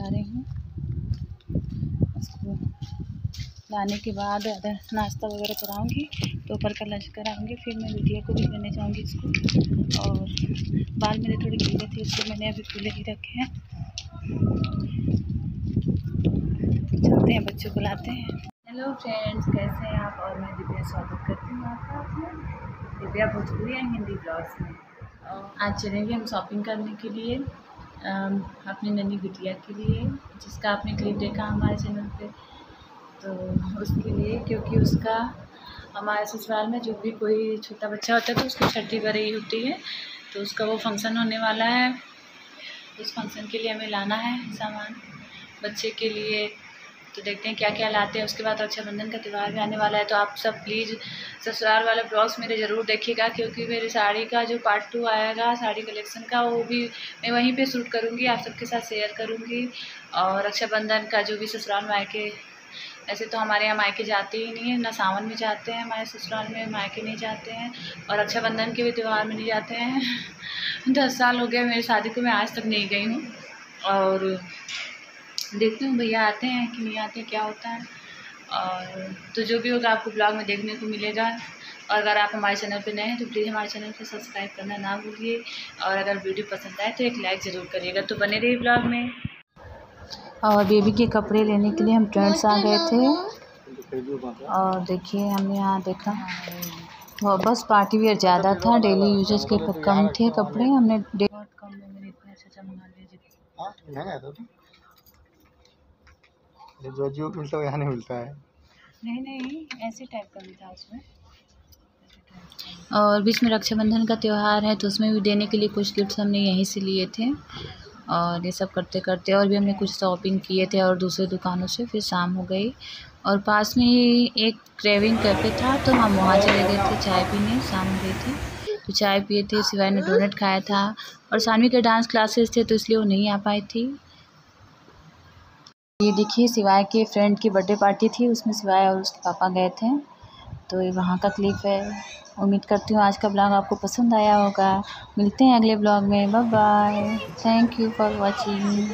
जा रही हूँ। उसको लाने के बाद नाश्ता वगैरह कराऊँगी ऊपर का लंच कराऊँगी फिर मैं बिटिया को भी लेने जाऊँगी इसको। और बाल मेरे थोड़े गीले थे इसको मैंने अभी खुले ही रखे हैं। चलते हैं बच्चों को लाते हैं। हेलो फ्रेंड्स कैसे हैं आप? और मैं दिव्या स्वागत करती हूँ आपका दिव्या भोजपुरी एंड हिंदी ब्लॉग्स में। आज चलेंगे हम शॉपिंग करने के लिए। अपनी नन्ही बिटिया के लिए, जिसका आपने क्लिप देखा हमारे चैनल पे तो उसके लिए, क्योंकि उसका हमारे ससुराल में जो भी कोई छोटा बच्चा होता है तो उसकी छठी बरई होती है तो उसका वो फ़ंक्शन होने वाला है। उस फ़ंक्शन के लिए हमें लाना है सामान, बच्चे के लिए तो देखते हैं क्या क्या लाते हैं, उसके बाद रक्षाबंधन का त्यौहार भी आने वाला है तो आप सब प्लीज़ ससुराल वाले ब्लॉग्स मेरे ज़रूर देखिएगा, क्योंकि मेरी साड़ी का जो पार्ट टू आएगा, साड़ी कलेक्शन का, वो भी मैं वहीं पे शूट करूँगी, आप सबके साथ शेयर करूँगी। और रक्षाबंधन का जो भी ससुराल मायके ऐसे तो हमारे यहाँ मायके जाते ही नहीं है, ना सावन में जाते हैं, हमारे ससुराल में मायके नहीं जाते हैं, और रक्षाबंधन के भी त्यौहार में नहीं जाते हैं। दस साल हो गए, मेरी शादी को मैं आज तक नहीं गई हूँ, और देखती हूँ भैया आते हैं कि नहीं आते क्या होता है। और तो जो भी होगा आपको ब्लॉग में देखने को मिलेगा। और अगर आप हमारे चैनल पर नए हैं तो प्लीज़ हमारे चैनल को सब्सक्राइब करना ना भूलिए। और अगर वीडियो पसंद आए तो एक लाइक ज़रूर करिएगा। तो बने रहिए ब्लॉग में। और बेबी के कपड़े लेने के लिए हम ट्रेंड्स आ गए थे। और देखिए हमने यहाँ देखा। और बस पार्टी वेयर ज़्यादा था डेली यूजेस के कम थे कपड़े। हमने बहुत कम में मैंने इतना अच्छा अच्छा मंगा लिया जो जो मिलता है यहाँ नहीं मिलता है। नहीं नहीं ऐसे टाइप का भी था उसमें। और बीच में रक्षाबंधन का त्यौहार है तो उसमें भी देने के लिए कुछ गिफ्ट्स हमने यहीं से लिए थे। और ये सब करते करते और भी हमने कुछ शॉपिंग किए थे और दूसरे दुकानों से फिर शाम हो गई। और पास में ही एक क्रेविंग कैफ़े था तो हम वहाँ चले गए थे चाय पीने शाम हो गई थी। तो चाय पिए थे सिवाय ने डोनेट खाया था। और सानवी के डांस क्लासेस थे तो इसलिए वो नहीं आ पाई थी। ये देखिए, सिवाय के फ्रेंड की बर्थडे पार्टी थी, उसमें सिवाय और उसके पापा गए थे। तो ये वहाँ का क्लिप है। उम्मीद करती हूँ आज का ब्लॉग आपको पसंद आया होगा। मिलते हैं अगले ब्लॉग में। Bye bye thank you for watching